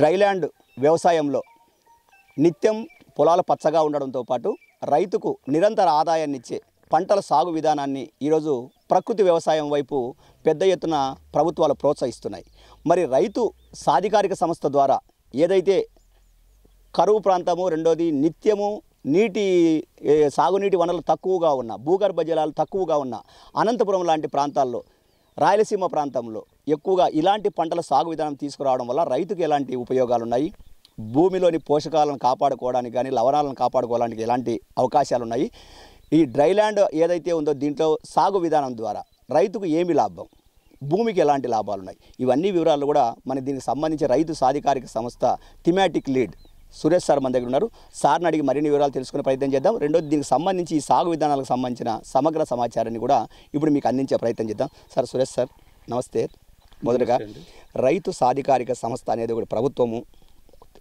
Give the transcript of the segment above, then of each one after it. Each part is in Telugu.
డ్రైల్యాండ్ వ్యవసాయంలో నిత్యం పొలాలు పచ్చగా ఉండడంతో పాటు రైతుకు నిరంతర ఆదాయాన్ని ఇచ్చే పంటల సాగు విధానాన్ని ఈరోజు ప్రకృతి వ్యవసాయం వైపు పెద్ద ఎత్తున ప్రభుత్వాలు ప్రోత్సహిస్తున్నాయి. మరి రైతు సాధికారిక సంస్థ ద్వారా ఏదైతే కరువు ప్రాంతము రెండోది నిత్యము నీటి సాగునీటి వనరులు తక్కువగా ఉన్న భూగర్భ జలాలు తక్కువగా ఉన్న అనంతపురం లాంటి ప్రాంతాల్లో రాయలసీమ ప్రాంతంలో ఎక్కువగా ఇలాంటి పంటల సాగు విధానం తీసుకురావడం వల్ల రైతుకు ఎలాంటి ఉపయోగాలు ఉన్నాయి భూమిలోని పోషకాలను కాపాడుకోవడానికి కానీ లవణాలను కాపాడుకోవడానికి ఎలాంటి అవకాశాలు ఉన్నాయి ఈ డ్రైల్యాండ్ ఏదైతే ఉందో దీంట్లో సాగు విధానం ద్వారా రైతుకు ఏమి లాభం? భూమికి ఎలాంటి లాభాలు ఉన్నాయి ఇవన్నీ వివరాలు కూడా మన దీనికి సంబంధించి రైతు సాధికారిక సంస్థ థిమాటిక్ లీడ్ సురేష్ సార్ మన దగ్గర ఉన్నారు. సార్ని అడిగి మరిన్ని వివరాలు తెలుసుకునే ప్రయత్నం చేద్దాం. రెండోది దీనికి సంబంధించి ఈ సాగు విధానాలకు సంబంధించిన సమగ్ర సమాచారాన్ని కూడా ఇప్పుడు మీకు అందించే ప్రయత్నం చేద్దాం. సార్ సురేష్ సార్ నమస్తే. మొదటగా రైతు సాధికారిక సంస్థ అనేది ఒకటి ప్రభుత్వము.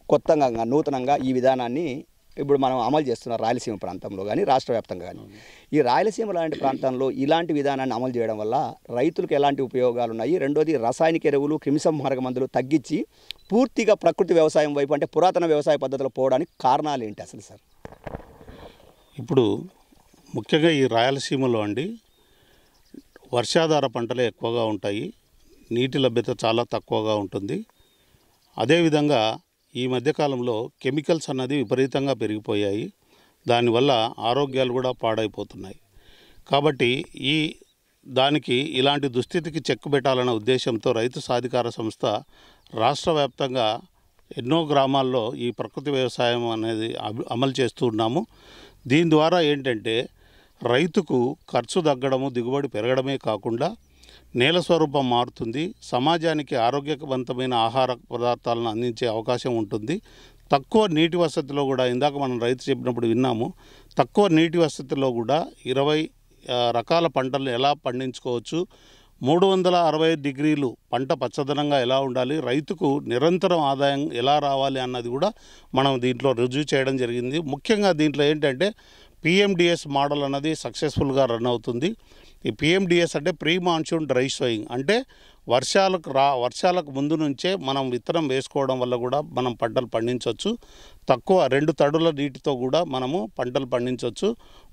కొత్తగా నూతనంగా ఈ విధానాన్ని ఇప్పుడు మనం అమలు చేస్తున్నారు రాయలసీమ ప్రాంతంలో కానీ రాష్ట్ర వ్యాప్తంగా కానీ ఈ రాయలసీమ లాంటి ప్రాంతంలో ఇలాంటి విధానాన్ని అమలు చేయడం వల్ల రైతులకు ఎలాంటి ఉపయోగాలు ఉన్నాయి రెండోది రసాయనిక ఎరువులు క్రిమిసంహారక మందులు తగ్గించి పూర్తిగా ప్రకృతి వ్యవసాయం వైపు అంటే పురాతన వ్యవసాయ పద్ధతిలో పోవడానికి కారణాలు ఏంటి అసలు సార్? ఇప్పుడు ముఖ్యంగా ఈ రాయలసీమలో అండి వర్షాధార పంటలే ఎక్కువగా ఉంటాయి నీటి లభ్యత చాలా తక్కువగా ఉంటుంది. అదేవిధంగా ఈ మధ్యకాలంలో కెమికల్స్ అన్నది విపరీతంగా పెరిగిపోయాయి. దానివల్ల ఆరోగ్యాలు కూడా పాడైపోతున్నాయి. కాబట్టి ఈ దానికి ఇలాంటి దుస్థితికి చెక్ పెట్టాలన్న ఉద్దేశంతో రైతు సాధికార సంస్థ రాష్ట్ర వ్యాప్తంగా ఎన్నో గ్రామాల్లో ఈ ప్రకృతి వ్యవసాయం అనేది అమ- అమలు చేస్తూ ఉన్నాము. దీని ద్వారా ఏంటంటే రైతుకు ఖర్చు తగ్గడము దిగుబడి పెరగడమే కాకుండా నేల స్వరూపం మారుతుంది. సమాజానికి ఆరోగ్యవంతమైన ఆహార పదార్థాలను అందించే అవకాశం ఉంటుంది. తక్కువ నీటి వసతిలో కూడా ఇందాక మనం రైతు చెప్పినప్పుడు విన్నాము. తక్కువ నీటి వసతిలో కూడా ఇరవై రకాల పంటలు ఎలా పండించుకోవచ్చు? మూడు వందల అరవై డిగ్రీలు పంట పచ్చదనంగా ఎలా ఉండాలి? రైతుకు నిరంతరం ఆదాయం ఎలా రావాలి అన్నది కూడా మనం దీంట్లో రుజువు చేయడం జరిగింది. ముఖ్యంగా దీంట్లో ఏంటంటే పిఎండిఎస్ మోడల్ అన్నది సక్సెస్ఫుల్గా రన్ అవుతుంది. ఈ పిఎండిఎస్ అంటే ప్రీ మాన్సూన్ డ్రై సోయింగ్. అంటే వర్షాలకు రా వర్షాలకు ముందు నుంచే మనం విత్తనం వేసుకోవడం వల్ల కూడా మనం పంటలు పండించవచ్చు తక్కువ రెండు తడుల నీటితో కూడా మనము పంటలు పండించవచ్చు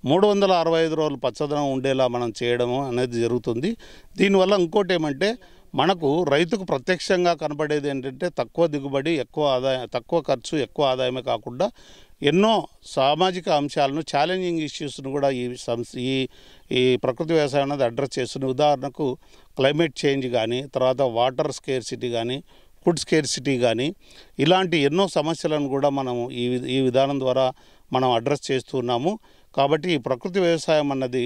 మూడు వందల అరవై ఐదు రోజులు పచ్చదనం ఉండేలా మనం చేయడం అనేది జరుగుతుంది. దీనివల్ల ఇంకోటి ఏమంటే మనకు రైతుకు ప్రత్యక్షంగా కనబడేది ఏంటంటే తక్కువ దిగుబడి ఎక్కువ ఆదాయం తక్కువ ఖర్చు ఎక్కువ ఆదాయమే కాకుండా ఎన్నో సామాజిక అంశాలను ఛాలెంజింగ్ ఇష్యూస్ను కూడా ఈ సంస్ ఈ ఈ ప్రకృతి వ్యవసాయం అనేది అడ్రస్ చేస్తుంది ఉదాహరణకు క్లైమేట్ చేంజ్ కానీ తర్వాత వాటర్ స్కేర్సిటీ కానీ ఫుడ్ స్కేర్సిటీ కానీ ఇలాంటి ఎన్నో సమస్యలను కూడా మనము ఈ వి- ఈ విధానం ద్వారా మనం అడ్రస్ చేస్తున్నాము కాబట్టి ఈ ప్రకృతి వ్యవసాయం అన్నది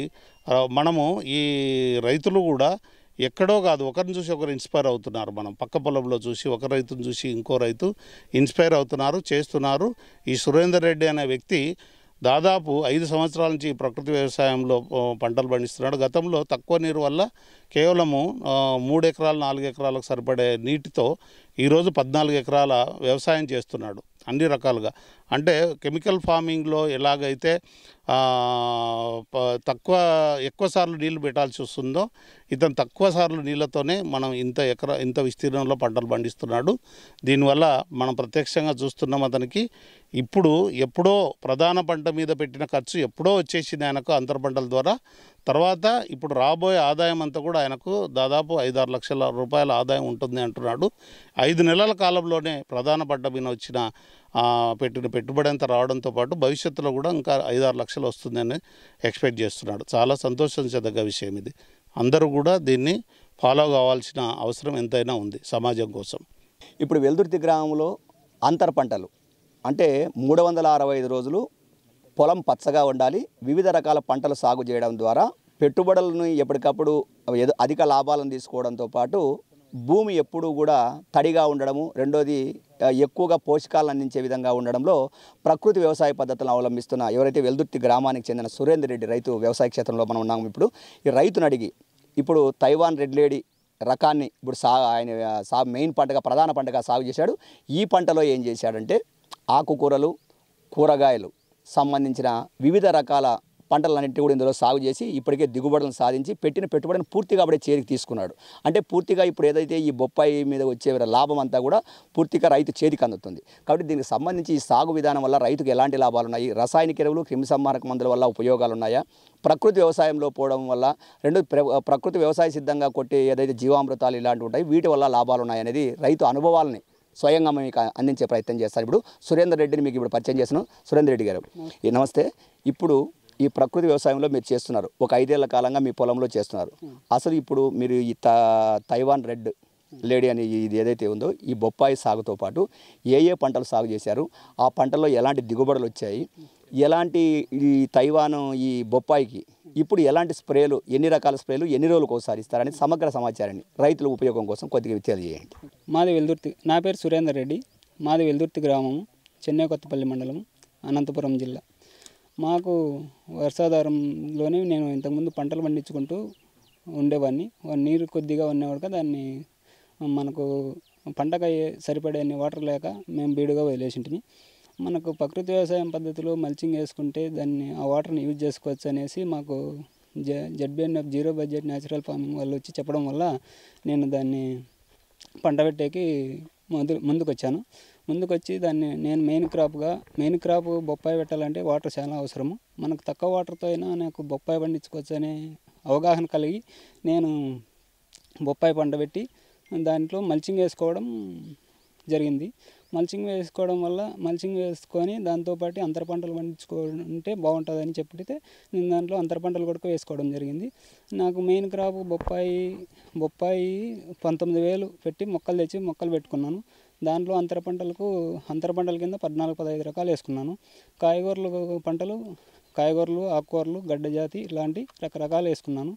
మనము ఈ రైతులు కూడా ఎక్కడో కాదు ఒకరిని చూసి ఒకరు ఇన్స్పైర్ అవుతున్నారు మనం. పక్క పొలంలో చూసి ఒక రైతును చూసి ఇంకో రైతు ఇన్స్పైర్ అవుతున్నారు చేస్తున్నారు. ఈ సురేందర్ రెడ్డి అనే వ్యక్తి దాదాపు ఐదు సంవత్సరాల నుంచి ఈ ప్రకృతి వ్యవసాయంలో పంటలు పండిస్తున్నాడు. గతంలో తక్కువ నీరు వల్ల కేవలము మూడు ఎకరాలు నాలుగు ఎకరాలకు సరిపడే నీటితో ఈరోజు పద్నాలుగు ఎకరాల వ్యవసాయం చేస్తున్నాడు. అన్ని రకాలుగా. అంటే కెమికల్ ఫార్మింగ్లో ఎలాగైతే తక్కువ ఎక్కువ సార్లు నీళ్ళు పెట్టాల్సి వస్తుందో ఇతను తక్కువ సార్లు నీళ్ళతోనే మనం ఇంత ఎకర ఇంత విస్తీర్ణంలో పంటలు పండిస్తున్నాడు. దీనివల్ల మనం ప్రత్యక్షంగా చూస్తున్నాం అతనికి ఇప్పుడు ఎప్పుడో ప్రధాన పంట మీద పెట్టిన ఖర్చు ఎప్పుడో వచ్చేసింది ఆయనకు అంతర పంటల ద్వారా. తర్వాత ఇప్పుడు రాబోయే ఆదాయం అంతా కూడా ఆయనకు దాదాపు ఐదారు లక్షల రూపాయల ఆదాయం ఉంటుంది అంటున్నాడు. ఐదు నెలల కాలంలోనే ప్రధాన పంట మీద వచ్చిన పెట్టిన పెట్టుబడి అంతా రావడంతో పాటు భవిష్యత్తులో కూడా ఇంకా ఐదారు లక్షలు వస్తుందని ఎక్స్పెక్ట్ చేస్తున్నాడు. చాలా సంతోషించదగ్గ విషయం ఇది. అందరూ కూడా దీన్ని ఫాలో కావాల్సిన అవసరం ఎంతైనా ఉంది సమాజం కోసం. ఇప్పుడు వెల్దుర్తి గ్రామంలో అంతర పంటలు అంటే మూడు వందల అరవై ఐదు రోజులు పొలం పచ్చగా ఉండాలి. వివిధ రకాల పంటలు సాగు చేయడం ద్వారా పెట్టుబడులను ఎప్పటికప్పుడు అధిక లాభాలను తీసుకోవడంతో పాటు భూమి ఎప్పుడూ కూడా తడిగా ఉండడము రెండోది ఎక్కువగా పోషకాలను అందించే విధంగా ఉండడంలో ప్రకృతి వ్యవసాయ పద్ధతులను అవలంబిస్తున్న ఎవరైతే వెల్దుర్తి గ్రామానికి చెందిన సురేందర్ రెడ్డి రైతు వ్యవసాయ క్షేత్రంలో మనం ఉన్నాము ఇప్పుడు ఈ రైతును అడిగి ఇప్పుడు తైవాన్ రెడ్ లేడీ రకాన్ని ఇప్పుడు సా ఆయన సా మెయిన్ పంటగా ప్రధాన పంటగా సాగు చేశాడు. ఈ పంటలో ఏం చేశాడంటే ఆకుకూరలు కూరగాయలు సంబంధించిన వివిధ రకాల పంటలన్నింటి కూడా ఇందులో సాగు చేసి ఇప్పటికే దిగుబడులను సాధించి పెట్టిన పెట్టుబడిని పూర్తిగా అప్పుడే చేతికి తీసుకున్నాడు. అంటే పూర్తిగా ఇప్పుడు ఏదైతే ఈ బొప్పాయి మీద వచ్చే లాభం అంతా కూడా పూర్తిగా రైతు చేతికి అందుతుంది. కాబట్టి దీనికి సంబంధించి ఈ సాగు విధానం వల్ల రైతుకు ఎలాంటి లాభాలు ఉన్నాయి రసాయనిక ఎరువులు క్రిమిసంహారక మందుల వల్ల ఉపయోగాలు ఉన్నాయా ప్రకృతి వ్యవసాయంలో పోవడం వల్ల రెండు ప్ర- ప్రకృతి వ్యవసాయ సిద్ధంగా కొట్టే ఏదైతే జీవామృతాలు ఇలాంటివి ఉంటాయి వీటి వల్ల లాభాలు ఉన్నాయనేది రైతు అనుభవాలని స్వయంగా మీకు అందించే ప్రయత్నం చేస్తాను ఇప్పుడు సురేందర్ రెడ్డిని మీకు ఇప్పుడు పరిచయం చేస్తున్నాను సురేందర్ రెడ్డి గారు ఈ నమస్తే. ఇప్పుడు ఈ ప్రకృతి వ్యవసాయంలో మీరు చేస్తున్నారు. ఒక ఐదేళ్ళ కాలంగా మీ పొలంలో చేస్తున్నారు. అసలు ఇప్పుడు మీరు ఈ త తైవాన్ రెడ్ లేడీ అని ఇది ఏదైతే ఉందో ఈ బొప్పాయి సాగుతో పాటు ఏ ఏ పంటలు సాగు చేశారు? ఆ పంటల్లో ఎలాంటి దిగుబడులు వచ్చాయి? ఎలాంటి ఈ తైవాన్ ఈ బొప్పాయికి ఇప్పుడు ఎలాంటి స్ప్రేలు ఎన్ని రకాల స్ప్రేలు ఎన్ని రోజులకు ఒకసారి ఇస్తారని సమగ్ర సమాచారాన్ని రైతుల ఉపయోగం కోసం కొద్దిగా తెలియజేయండి. మాది వెల్దుర్తి. నా పేరు సురేందర్ రెడ్డి. మాది వెల్దుర్తి గ్రామము చెన్నై కొత్తపల్లి మండలం అనంతపురం జిల్లా. మాకు వర్షాధారంలోనే నేను ఇంతకుముందు పంటలు పండించుకుంటూ ఉండేవాడిని. నీరు కొద్దిగా ఉన్నవాడుక దాన్ని మనకు పంటకు అయ్యే సరిపడే వాటర్ లేక మేము బీడుగా వదిలేసింటిని మనకు ప్రకృతి వ్యవసాయం పద్ధతిలో మల్చింగ్ వేసుకుంటే దాన్ని ఆ వాటర్ని యూజ్ చేసుకోవచ్చు అనేసి మాకు Z ZBNF zero budget natural farming వాళ్ళు వచ్చి చెప్పడం వల్ల నేను దాన్ని పంట పెట్టేకి ముందు ముందుకొచ్చాను. ముందుకొచ్చి దాన్ని నేను మెయిన్ క్రాప్గా మెయిన్ క్రాప్ బొప్పాయి పెట్టాలంటే వాటర్ చాలా అవసరము. మనకు తక్కువ వాటర్తో అయినా నాకు బొప్పాయి పండించుకోవచ్చు అనే అవగాహన కలిగి నేను బొప్పాయి పంట పెట్టి దాంట్లో మల్చింగ్ వేసుకోవడం జరిగింది. మల్చింగ్ వేసుకోవడం వల్ల మల్చింగ్ వేసుకొని దాంతోపాటు అంతర పంటలు పండించుకుంటే బాగుంటుందని చెప్పితే నేను దాంట్లో అంతర పంటలు కూడా వేసుకోవడం జరిగింది. నాకు మెయిన్ క్రాప్ బొప్పాయి బొప్పాయి పంతొమ్మిది వేలు పెట్టి మొక్కలు తెచ్చి మొక్కలు పెట్టుకున్నాను. దాంట్లో అంతర పంటలకు అంతర పంటల కింద పద్నాలుగు పదహైదు రకాలు వేసుకున్నాను. కాయగూరలు పంటలు కాయగూరలు ఆకుకూరలు గడ్డ జాతి ఇలాంటి రకరకాలు వేసుకున్నాను.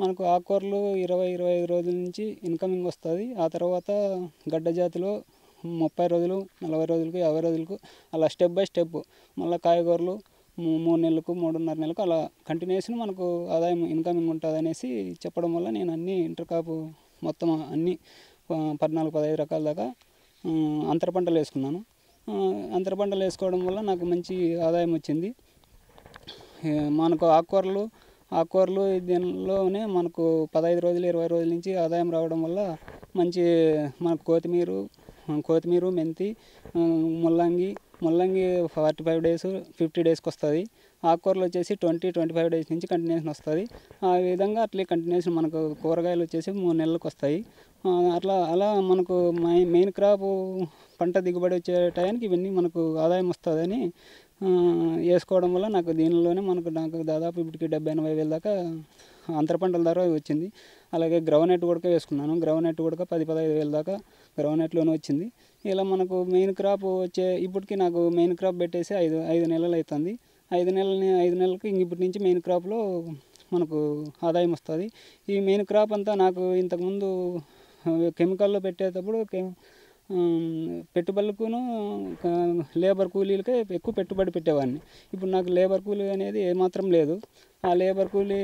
మనకు ఆకుకూరలు ఇరవై ఇరవై ఐదు రోజుల నుంచి ఇన్కమింగ్ వస్తుంది. ఆ తర్వాత గడ్డ జాతిలో ముప్పై రోజులు నలభై రోజులకు యాభై రోజులకు అలా స్టెప్ బై స్టెప్ మళ్ళీ కాయగూరలు మూడు నెలలకు మూడున్నర నెలలకు అలా కంటిన్యూషన్ మనకు ఆదాయం ఇన్కమింగ్ ఉంటుంది అనేసి చెప్పడం వల్ల నేను అన్ని ఇంటర్ కాపు మొత్తం అన్ని పద్నాలుగు పదహైదు రకాల దాకా అంతర పంటలు వేసుకున్నాను. అంతర పంటలు వేసుకోవడం వల్ల నాకు మంచి ఆదాయం వచ్చింది. మనకు ఆకుకూరలు ఆకుకూరలు దీనిలోనే మనకు పదహైదు రోజులు ఇరవై రోజుల నుంచి ఆదాయం రావడం వల్ల మంచి మనకు కొత్తిమీర కొత్తిమీర మెంతి ముల్లంగి ముల్లంగి ఫార్టీ ఫైవ్ డేస్ ఫిఫ్టీ డేస్కి వస్తుంది. ఆకుకూరలు వచ్చేసి ట్వంటీ ట్వంటీ ఫైవ్ డేస్ నుంచి కంటిన్యూషన్ వస్తుంది. ఆ విధంగా అట్లే కంటిన్యూషన్ మనకు కూరగాయలు వచ్చేసి మూడు నెలలకు వస్తాయి. అట్లా అలా మనకు మై మెయిన్ క్రాప్ పంట దిగుబడి వచ్చే టయానికి ఇవన్నీ మనకు ఆదాయం వస్తుందని వేసుకోవడం వల్ల నాకు దీనిలోనే మనకు నాకు దాదాపు ఇప్పటికి డెబ్బై ఎనభై వేల దాకా అంతర పంటల ధర వచ్చింది. అలాగే గ్రౌనెట్ కూడా వేసుకున్నాను. గ్రౌనెట్ కూడా పది పదహైదు వేల దాకా గ్రౌనెట్లోనే వచ్చింది. ఇలా మనకు మెయిన్ క్రాప్ వచ్చే ఇప్పటికి నాకు మెయిన్ క్రాప్ పెట్టేసి ఐదు ఐదు నెలలు అవుతుంది ఐదు నెలలని ఐదు నెలలకు ఇప్పటి నుంచి మెయిన్ క్రాప్లో మనకు ఆదాయం వస్తుంది. ఈ మెయిన్ క్రాప్ అంతా నాకు ఇంతకుముందు కెమికల్లో పెట్టేటప్పుడు కె- పెట్టుబడులకును లేబర్ కూలీలకే ఎక్కువ పెట్టుబడి పెట్టేవాడిని. ఇప్పుడు నాకు లేబర్ కూలీ అనేది ఏమాత్రం లేదు. ఆ లేబర్ కూలీ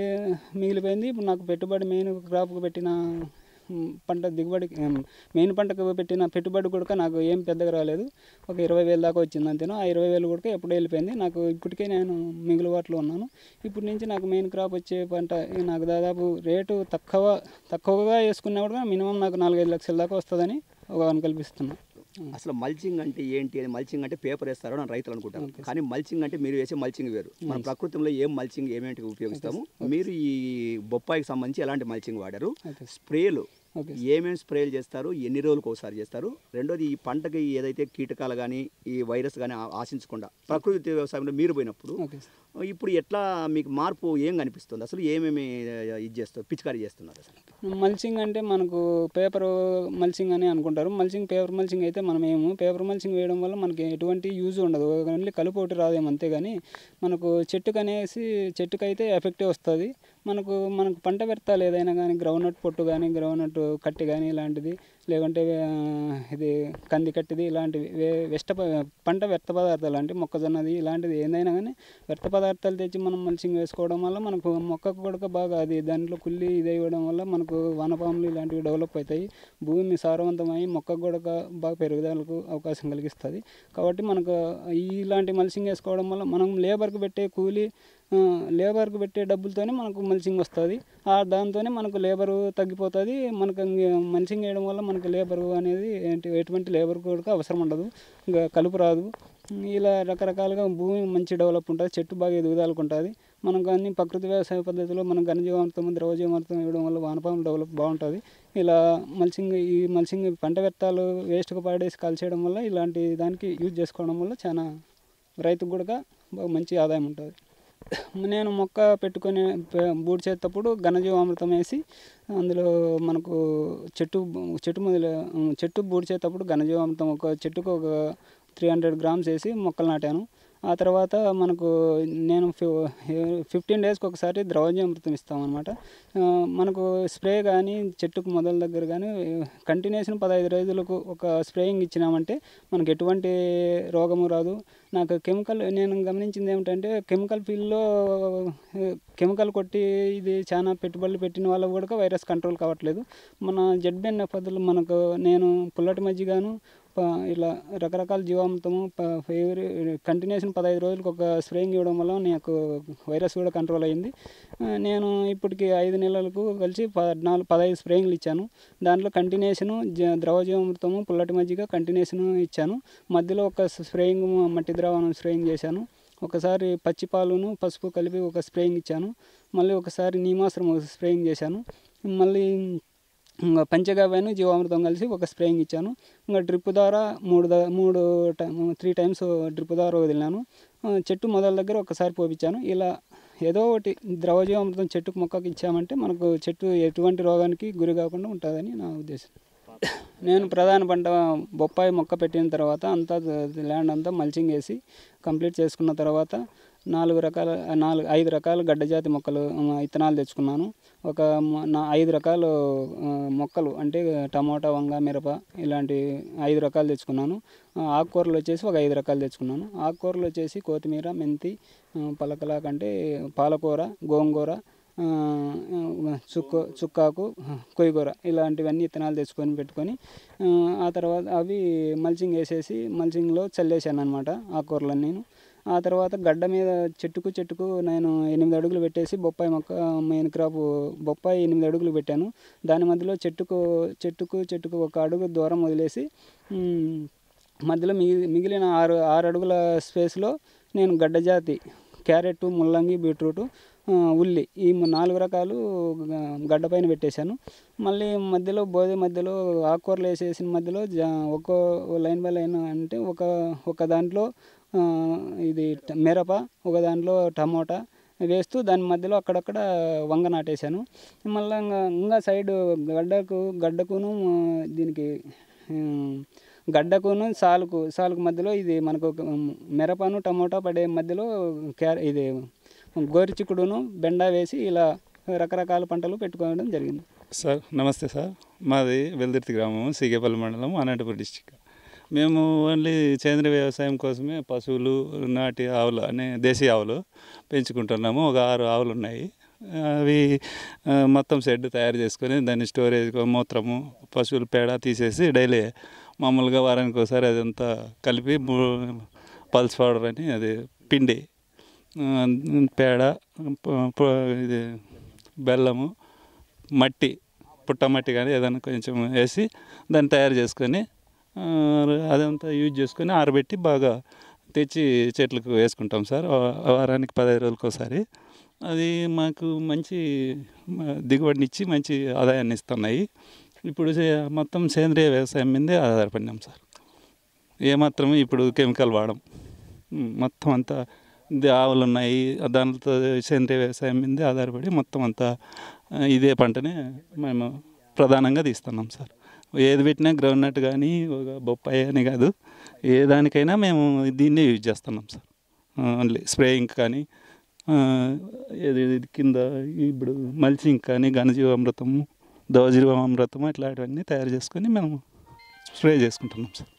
మిగిలిపోయింది. ఇప్పుడు నాకు పెట్టుబడి మెయిన్ క్రాప్కి పెట్టిన పంట దిగుబడి మెయిన్ పంటకు పెట్టిన పెట్టుబడి కూడా నాకు ఏం పెద్దగా రాలేదు. ఒక ఇరవై వేలు దాకా వచ్చింది అంతేనో? ఆ ఇరవై వేలు కూడా ఎప్పుడు వెళ్ళిపోయింది. నాకు ఇప్పటికే నేను మిగులుబాటులో ఉన్నాను. ఇప్పటి నుంచి నాకు మెయిన్ క్రాప్ వచ్చే పంట నాకు దాదాపు రేటు తక్కువ తక్కువగా వేసుకున్నా కూడా మినిమం నాకు నాలుగైదు లక్షల దాకా వస్తుందని అవగాహన కల్పిస్తున్నా. అసలు మల్చింగ్ అంటే ఏంటి అని మల్చింగ్ అంటే పేపర్ వేస్తారు అని రైతులు అనుకుంటారు. కానీ మల్చింగ్ అంటే మీరు వేసే మల్చింగ్ వేరు. మన ప్రకృతిలో ఏం మల్చింగ్ ఏమేంటి ఉపయోగిస్తాము మీరు ఈ బొప్పాయికి సంబంధించి ఎలాంటి మల్చింగ్ వాడారు? స్ప్రేలు. ఏమేమి స్ప్రేలు చేస్తారు? ఎన్ని రోజులకు ఒకసారి చేస్తారు? రెండోది ఈ పంటకి ఏదైతే కీటకాలు కానీ ఈ వైరస్ కానీ ఆశించకుండా ప్రకృతి వ్యవసాయంలో మీరు పోయినప్పుడు ఓకే ఇప్పుడు ఎట్లా మీకు మార్పు ఏం కనిపిస్తుంది? అసలు ఏమేమి ఇది చేస్తారు? పిచికారీ చేస్తున్నారు అసలు మల్చింగ్ అంటే మనకు పేపర్ మల్చింగ్ అని అనుకుంటారు. మల్చింగ్ పేపర్ మల్చింగ్ అయితే మనం ఏము పేపర్ మల్చింగ్ వేయడం వల్ల మనకి ఎటువంటి యూజ్ ఉండదు. ఓన్లీ కలుపు ఒకటి రాదేమో అంతేగాని మనకు చెట్టుకు అనేసి చెట్టుకు అయితే ఎఫెక్టివ్ వస్తుంది. మనకు మనకు పంట వ్యర్థాలు ఏదైనా కానీ గ్రౌండ్నట్ పొట్టు కానీ గ్రౌండ్నట్ కట్టి కానీ ఇలాంటిది. లేకుంటే ఇది కంది కట్టిది ఇలాంటివి. వే- వెష్ట పంట వ్యర్థ పదార్థాలు అంటే మొక్కజొన్నది ఇలాంటిది ఏదైనా కానీ వ్యర్థ పదార్థాలు తెచ్చి మనం మల్చింగ్ వేసుకోవడం వల్ల మనకు మొక్కకు కూడా బాగా అది దాంట్లో కుళ్ళి ఇది ఇవ్వడం వల్ల మనకు వనపాములు ఇలాంటివి డెవలప్ అవుతాయి. భూమి సారవంతమై మొక్కకు కూడా బాగా పెరుగుదలకు అవకాశం కలిగిస్తుంది. కాబట్టి మనకు ఇలాంటి మల్చింగ్ వేసుకోవడం వల్ల మనం లేబర్కి పెట్టే కూలీ లేబర్కు పెట్టే డబ్బులతోనే మనకు మల్చింగ్ వస్తుంది. ఆ దాంతోనే మనకు లేబరు తగ్గిపోతుంది. మనకు మల్చింగ్ వేయడం వల్ల మనకు లేబరు అనేది ఎటువంటి లేబర్ కూడా అవసరం ఉండదు. ఇంకా కలుపు రాదు. ఇలా రకరకాలుగా భూమి మంచి డెవలప్ ఉంటుంది చెట్టు బాగా ఎదుగుదలకు ఉంటుంది. మనకు అన్ని ప్రకృతి వ్యవసాయ పద్ధతిలో మనం ఘనజీవామృతం ద్రవజీవామృతం ఇవ్వడం వల్ల వానపాములు డెవలప్ బాగుంటుంది. ఇలా మల్చింగ్ ఈ మల్చింగ్ పంట వ్యర్థాలు వేస్ట్గా పాడేసి కాల్చేయడం వల్ల ఇలాంటి దానికి యూజ్ చేసుకోవడం వల్ల చాలా రైతుకు కూడా బాగా మంచి ఆదాయం ఉంటుంది. నేను మొక్క పెట్టుకొని బూడి చేసేటప్పుడు ఘనజీవామృతం వేసి అందులో మనకు చెట్టు చెట్టు మొదలు చెట్టు బూడి చేసేటప్పుడు ఘనజీవామృతం ఒక చెట్టుకు ఒక త్రీ హండ్రెడ్ గ్రామ్స్ వేసి మొక్కలు నాటాను. ఆ తర్వాత మనకు నేను ఫిఫ్టీన్ డేస్కి ఒకసారి ద్రవజామృతం ఇస్తామన్నమాట. మనకు స్ప్రే కానీ చెట్టుకు మొదల దగ్గర కానీ కంటిన్యూషన్ పదహైదు రోజులకు ఒక స్ప్రేయింగ్ ఇచ్చినామంటే మనకు ఎటువంటి రోగము రాదు. నాకు కెమికల్ నేను గమనించింది ఏమిటంటే కెమికల్ ఫీల్డ్లో కెమికల్ కొట్టి ఇది చాలా పెట్టుబడులు పెట్టిన వాళ్ళకు కూడా వైరస్ కంట్రోల్ కావట్లేదు. మన జెడ్బెన్ పద్ధతులు మనకు నేను పుల్లటి మజ్జిగాను ఇలా రకరకాల జీవామృతము కంటిన్యూషన్ పదహైదు రోజులకు ఒక స్ప్రేయింగ్ ఇవ్వడం వల్ల నాకు వైరస్ కూడా కంట్రోల్ అయింది. నేను ఇప్పటికి ఐదు నెలలకు కలిసి పద్నాలుగు పదహైదు స్ప్రేయింగ్లు ఇచ్చాను. దాంట్లో కంటిన్యూషను జ- ద్రవ జీవామృతము పుల్లటి మజ్జిగ కంటిన్యూషను ఇచ్చాను. మధ్యలో ఒక స్ప్రేయింగ్ మట్టి ద్రావణం స్ప్రేయింగ్ చేశాను. ఒకసారి పచ్చి పాలును పసుపు కలిపి ఒక స్ప్రేయింగ్ ఇచ్చాను. మళ్ళీ ఒకసారి నీమాశ్రం స్ప్రేయింగ్ చేశాను. మళ్ళీ ఇంకా పంచగవ్యాను జీవామృతం కలిసి ఒక స్ప్రేయింగ్ ఇచ్చాను. ఇంకా డ్రిప్ ద్వారా మూడు మూడు త్రీ టైమ్స్ డ్రిప్ ద్వారా వదిలినాను. చెట్టు మొదల దగ్గర ఒకసారి పోపించాను ఇలా ఏదో ఒకటి ద్రవ జీవామృతం చెట్టుకు మొక్కకి ఇచ్చామంటే మనకు చెట్టు ఎటువంటి రోగానికి గురి కాకుండా ఉంటుందని నా ఉద్దేశం. నేను ప్రధాన పంట బొప్పాయి మొక్క పెట్టిన తర్వాత అంతా ల్యాండ్ అంతా మల్చింగ్ వేసి కంప్లీట్ చేసుకున్న తర్వాత నాలుగు రకాల నాలుగు ఐదు రకాల గడ్డజాతి మొక్కలు ఇత్తనాలు తెచ్చుకున్నాను. ఒక నా ఐదు రకాలు మొక్కలు అంటే టమోటా వంగ మిరప ఇలాంటి ఐదు రకాలు తెచ్చుకున్నాను. ఆకుకూరలు వచ్చేసి ఒక ఐదు రకాలు తెచ్చుకున్నాను. ఆకుకూరలు వచ్చేసి కొత్తిమీర మెంతి ఆ, పలకలాకు అంటే పాలకూర గోంగూర ఆ, చుక్క చుక్కాకు కొయ్యగూర ఇలాంటివన్నీ విత్తనాలు తెచ్చుకొని పెట్టుకొని ఆ, తర్వాత అవి మల్చింగ్ వేసేసి మల్చింగ్లో చల్లేసాను అనమాట ఆకుకూరలను నేను. ఆ తర్వాత గడ్డ మీద చెట్టుకు చెట్టుకు నేను ఎనిమిది అడుగులు పెట్టేసి బొప్పాయి మొక్క మెయిన్ క్రాప్ బొప్పాయి ఎనిమిది అడుగులు పెట్టాను. దాని మధ్యలో చెట్టుకు చెట్టుకు చెట్టుకు ఒక అడుగు దూరం వదిలేసి మధ్యలో మిగిలి మిగిలిన ఆరు ఆరు అడుగుల స్పేస్లో నేను గడ్డ జాతి క్యారెట్ ముల్లంగి బీట్రూట్ ఉల్లి ఈ నాలుగు రకాలు గడ్డ పైన పెట్టేశాను. మళ్ళీ మధ్యలో బోధి మధ్యలో ఆకుకూరలు వేసేసిన మధ్యలో జా ఒక్కో లైన్ బై లైన్ అంటే ఒక ఒక దాంట్లో ఇది మిరప ఒక దాంట్లో టమోటా వేస్తూ దాని మధ్యలో అక్కడక్కడ వంగ నాటేశాను. మళ్ళీ ఇంకా ఇంకా సైడ్ గడ్డకు గడ్డకును దీనికి గడ్డకును సాలుకు సాలుకు మధ్యలో ఇది మనకు ఒక, మిరపను టమోటా పడే మధ్యలో క్యార ఇది గోరుచిక్కుడును బెండ వేసి ఇలా రకరకాల పంటలు పెట్టుకోవడం జరిగింది. సార్ నమస్తే సార్. మాది వెల్దుర్తి గ్రామం సీగేపల్లి మండలం అనంతపురం డిస్టిక్. మేము ఓన్లీ సేంద్రీయ వ్యవసాయం కోసమే పశువులు నాటి ఆవులు అనే దేశీ ఆవులు పెంచుకుంటున్నాము. ఒక ఆరు ఆవులు ఉన్నాయి. అవి మొత్తం షెడ్ తయారు చేసుకొని దాన్ని స్టోరేజ్ మూత్రము పశువుల పేడ తీసేసి డైలీ మామూలుగా వారానికి ఒకసారి అదంతా కలిపి పల్స్ పౌడర్ అని అది పిండి పేడ ఇది బెల్లము మట్టి పుట్టమట్టి కానీ ఏదైనా కొంచెం వేసి దాన్ని తయారు చేసుకొని అదంతా యూజ్ చేసుకొని ఆరబెట్టి బాగా తెచ్చి చెట్లకు వేసుకుంటాం సార్. వారానికి పదహైదు రోజులకు ఒకసారి. అది మాకు మంచి దిగుబడినిచ్చి మంచి ఆదాయాన్ని ఇస్తున్నాయి. ఇప్పుడు మొత్తం సేంద్రియ వ్యవసాయం మీదే ఆధారపడినాం సార్. ఏమాత్రం ఇప్పుడు కెమికల్ వాడం మొత్తం అంతా ఆవులు ఉన్నాయి దానితో సేంద్రియ వ్యవసాయం మీదే ఆధారపడి మొత్తం అంతా ఇదే పంటనే మేము ప్రధానంగా తీస్తున్నాం సార్. ఏది పెట్టినా గ్రౌండ్ నట్ కానీ ఒక బొప్పాయి అని కాదు. ఏ దానికైనా మేము దీన్నే యూజ్ చేస్తున్నాం సార్. ఓన్లీ స్ప్రేయింగ్ కానీ ఏది కింద ఇప్పుడు మల్చింగ్ కానీ ఘనజీవామృతము దోజీవామృతము ఇట్లాంటివన్నీ తయారు చేసుకొని మేము స్ప్రే చేసుకుంటున్నాం సార్.